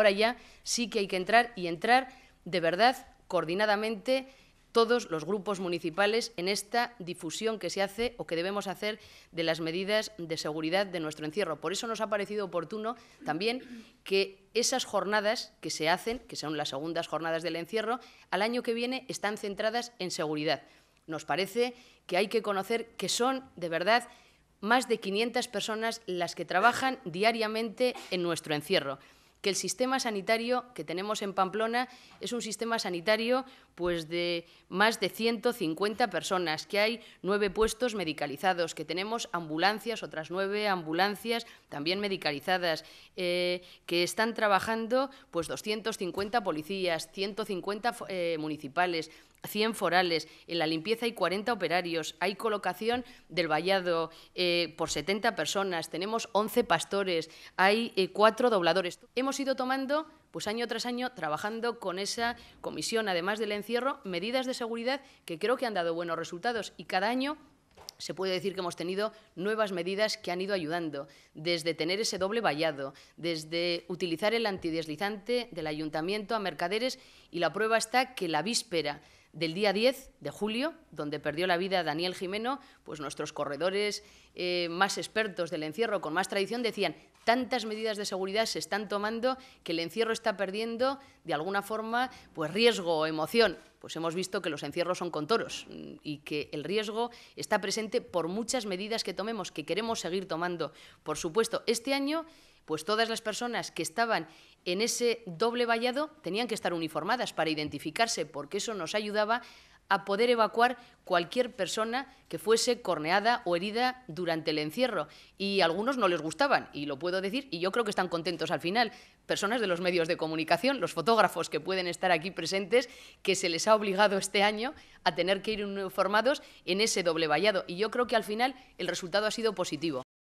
Ahora ya sí que hay que entrar y entrar de verdad coordinadamente todos los grupos municipales en esta difusión que se hace o que debemos hacer de las medidas de seguridad de nuestro encierro. Por eso nos ha parecido oportuno también que esas jornadas que se hacen, que son las segundas jornadas del encierro, al año que viene están centradas en seguridad. Nos parece que hay que conocer que son, de verdad, más de 500 personas las que trabajan diariamente en nuestro encierro que el sistema sanitario que tenemos en Pamplona es un sistema sanitario pues de más de 150 personas, que hay nueve puestos medicalizados, que tenemos ambulancias, otras nueve ambulancias también medicalizadas, eh, que están trabajando pues 250 policías, 150 eh, municipales, 100 forales, en la limpieza hay 40 operarios, hay colocación del vallado eh, por 70 personas, tenemos 11 pastores, hay eh, cuatro dobladores. Ido tomando, pues año tras año, trabajando con esa comisión, además del encierro, medidas de seguridad que creo que han dado buenos resultados. Y cada año se puede decir que hemos tenido nuevas medidas que han ido ayudando, desde tener ese doble vallado, desde utilizar el antideslizante del ayuntamiento a mercaderes y la prueba está que la víspera del día 10 de julio, donde perdió la vida Daniel Jimeno, pues nuestros corredores eh, más expertos del encierro, con más tradición, decían tantas medidas de seguridad se están tomando que el encierro está perdiendo de alguna forma pues riesgo o emoción. Pues hemos visto que los encierros son con toros mm, y que el riesgo está presente por muchas medidas que tomemos, que queremos seguir tomando. Por supuesto, este año pues todas las personas que estaban en ese doble vallado tenían que estar uniformadas para identificarse, porque eso nos ayudaba a poder evacuar cualquier persona que fuese corneada o herida durante el encierro. Y algunos no les gustaban, y lo puedo decir, y yo creo que están contentos al final. Personas de los medios de comunicación, los fotógrafos que pueden estar aquí presentes, que se les ha obligado este año a tener que ir uniformados en ese doble vallado. Y yo creo que al final el resultado ha sido positivo.